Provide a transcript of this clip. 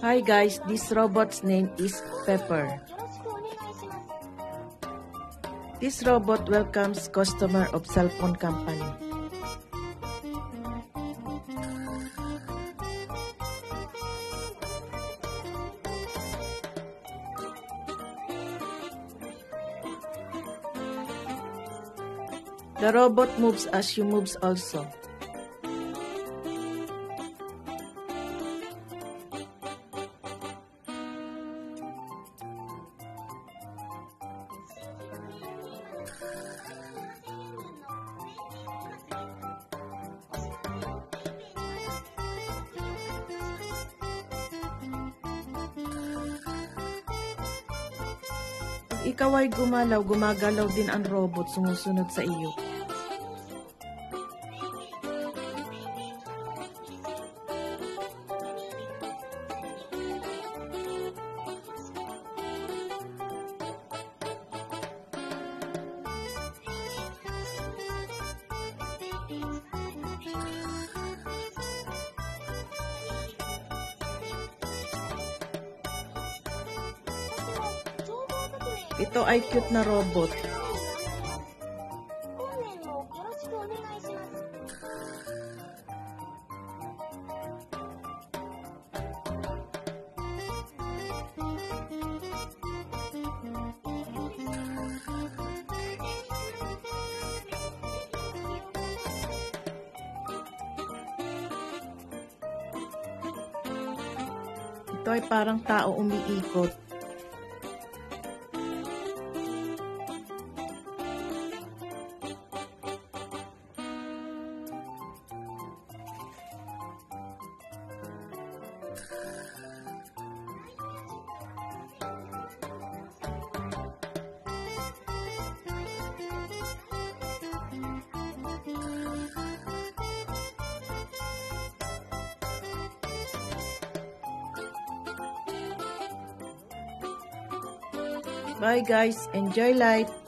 Hi guys, this robot's name is Pepper. This robot welcomes customer of cell phone company. The robot moves as she moves also. Ikaw ay gumalaw, gumagalaw din ang robot sumusunod sa iyo. Ito ay cute na robot. Ito ay parang tao umiikot. Bye guys, enjoy life.